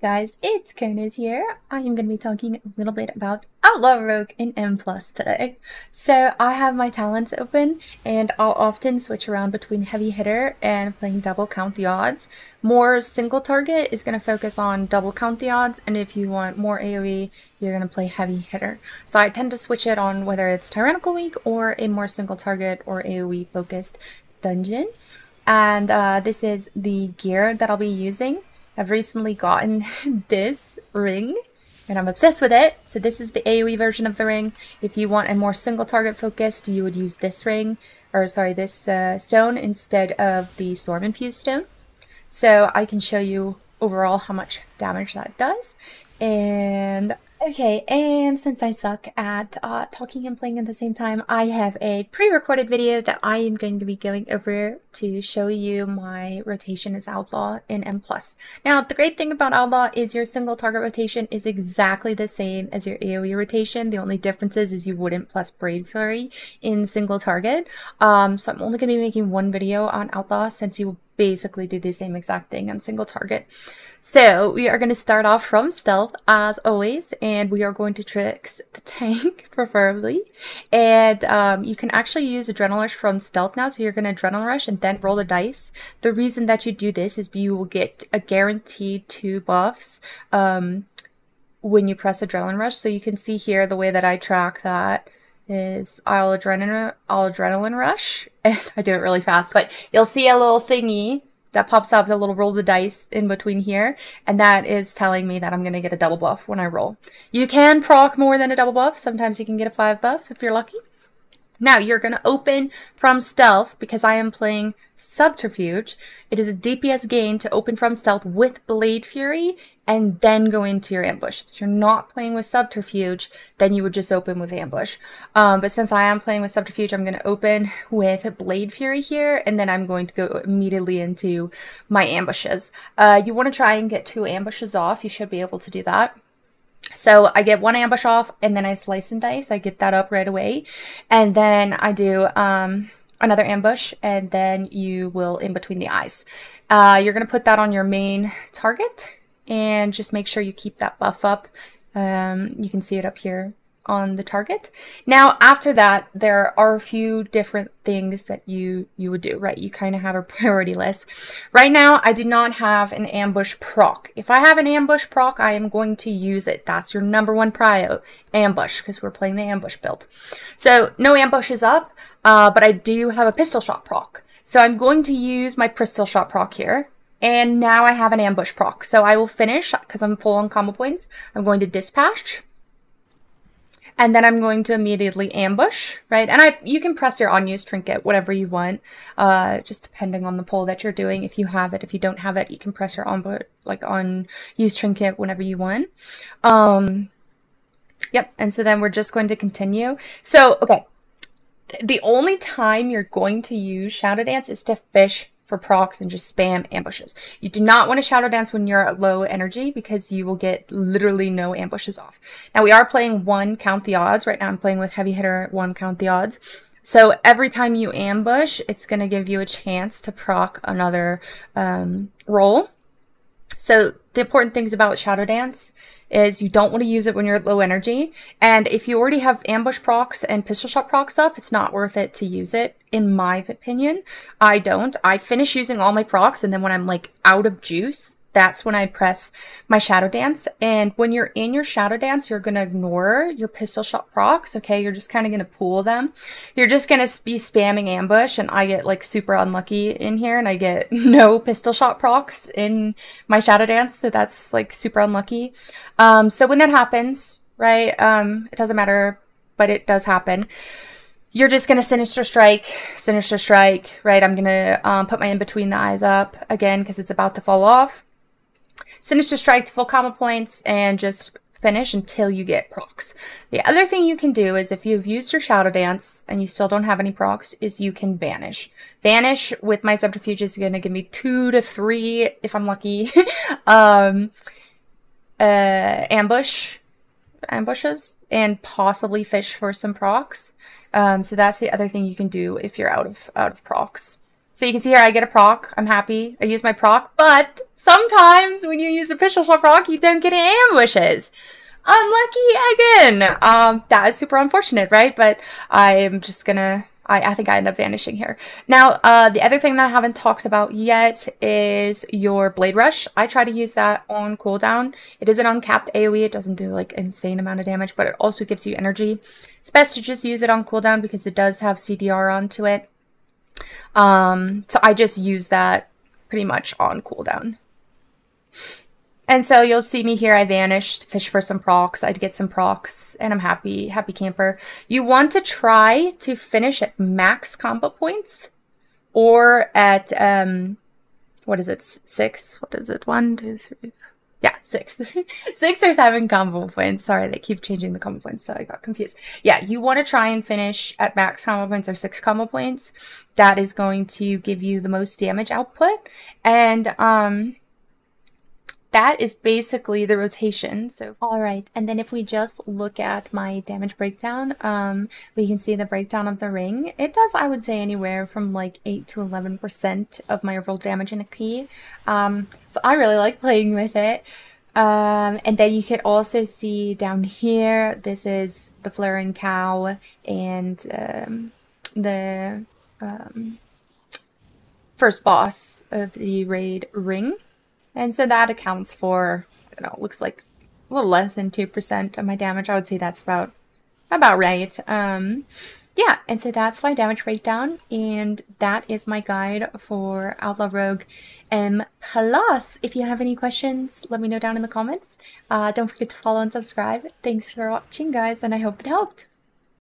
Hey guys, it's Konaz here. I am going to be talking a little bit about Outlaw Rogue in M Plus today. So I have my talents open and I'll often switch around between Heavy Hitter and playing Double Count the Odds. More single target is going to focus on Double Count the Odds and if you want more AoE, you're going to play Heavy Hitter. So I tend to switch it on whether it's Tyrannical Week or a more single target or AoE focused dungeon. And uh, this is the gear that I'll be using. I've recently gotten this ring and I'm obsessed with it. So this is the AoE version of the ring. If you want a more single target focused, you would use this ring, or sorry, this uh, stone instead of the storm infused stone. So I can show you overall how much damage that does. And Okay, and since I suck at uh, talking and playing at the same time, I have a pre-recorded video that I am going to be going over to show you my rotation as Outlaw in M+. Now, the great thing about Outlaw is your single target rotation is exactly the same as your AoE rotation. The only difference is, is you wouldn't plus Blade Flurry in single target. Um, so I'm only going to be making one video on Outlaw since you basically do the same exact thing on single target. So we are going to start off from stealth as always, and we are going to tricks the tank preferably. And um, you can actually use Adrenaline Rush from stealth now, so you're going to Adrenaline Rush and then roll the dice. The reason that you do this is you will get a guaranteed two buffs um, when you press Adrenaline Rush. So you can see here the way that I track that is I'll adrenaline, I'll adrenaline rush, and I do it really fast, but you'll see a little thingy that pops up, a little roll the dice in between here, and that is telling me that I'm going to get a double buff when I roll. You can proc more than a double buff. Sometimes you can get a five buff if you're lucky. Now you're going to open from stealth because I am playing subterfuge. It is a DPS gain to open from stealth with Blade Flurry and then go into your ambush. If you're not playing with subterfuge, then you would just open with ambush. Um, but since I am playing with subterfuge, I'm going to open with Blade Flurry here and then I'm going to go immediately into my ambushes. Uh, you want to try and get two ambushes off. You should be able to do that. So I get one ambush off and then I slice and dice. I get that up right away. And then I do um, another ambush and then you will in between the eyes. Uh, you're going to put that on your main target and just make sure you keep that buff up. Um, you can see it up here on the target. Now, after that, there are a few different things that you, you would do, right? You kind of have a priority list. Right now, I do not have an ambush proc. If I have an ambush proc, I am going to use it. That's your number one prio, ambush, because we're playing the ambush build. So, no ambush is up, uh, but I do have a pistol shot proc. So I'm going to use my pistol shot proc here. And now I have an ambush proc. So I will finish, because I'm full on combo points. I'm going to dispatch and then I'm going to immediately ambush, right? And I you can press your unused trinket, whatever you want, uh, just depending on the pull that you're doing. If you have it, if you don't have it, you can press your on like on use trinket whenever you want. Um, yep. And so then we're just going to continue. So okay, the only time you're going to use Shadow Dance is to fish for procs and just spam ambushes. You do not want to shadow dance when you're at low energy because you will get literally no ambushes off. Now we are playing one count the odds. Right now I'm playing with heavy hitter one count the odds. So every time you ambush, it's going to give you a chance to proc another um, roll. So the important things about Shadow Dance is you don't want to use it when you're at low energy. And if you already have ambush procs and pistol shot procs up, it's not worth it to use it, in my opinion. I don't. I finish using all my procs, and then when I'm like out of juice, that's when I press my shadow dance. And when you're in your shadow dance, you're going to ignore your pistol shot procs. Okay. You're just kind of going to pool them. You're just going to be spamming ambush. And I get like super unlucky in here and I get no pistol shot procs in my shadow dance. So that's like super unlucky. Um, so when that happens, right, um, it doesn't matter, but it does happen you're just going to Sinister Strike, Sinister Strike, right? I'm going to um, put my in between the eyes up again because it's about to fall off. Sinister Strike to full combo points and just finish until you get procs. The other thing you can do is if you've used your Shadow Dance and you still don't have any procs, is you can Vanish. Vanish with my Subterfuge is going to give me two to three, if I'm lucky, um, uh, ambush ambushes and possibly fish for some procs. Um, so that's the other thing you can do if you're out of out of procs. So you can see here I get a proc. I'm happy. I use my proc. But sometimes when you use a pistol shot proc, you don't get any ambushes. Unlucky again. Um, that is super unfortunate, right? But I'm just gonna I, I think I end up vanishing here. Now, uh, the other thing that I haven't talked about yet is your Blade Rush. I try to use that on cooldown. It is an uncapped AoE. It doesn't do like insane amount of damage, but it also gives you energy. It's best to just use it on cooldown because it does have CDR onto it. Um, so I just use that pretty much on cooldown. And so you'll see me here. I vanished, fish for some procs. I'd get some procs, and I'm happy, happy camper. You want to try to finish at max combo points or at, um, what is it, six? What is it? One, two, three. Yeah, six. six or seven combo points. Sorry, they keep changing the combo points, so I got confused. Yeah, you want to try and finish at max combo points or six combo points. That is going to give you the most damage output. And, um, that is basically the rotation. So, all right. And then if we just look at my damage breakdown, um, we can see the breakdown of the ring. It does, I would say, anywhere from like 8 to 11% of my overall damage in a key. Um, so I really like playing with it. Um, and then you can also see down here, this is the flaring cowl and um, the um, first boss of the raid ring. And so that accounts for, don't know, looks like a little less than 2% of my damage. I would say that's about about right. Um, yeah, and so that's my damage breakdown, and that is my guide for Outlaw Rogue M+. Plus. If you have any questions, let me know down in the comments. Uh, don't forget to follow and subscribe. Thanks for watching, guys, and I hope it helped.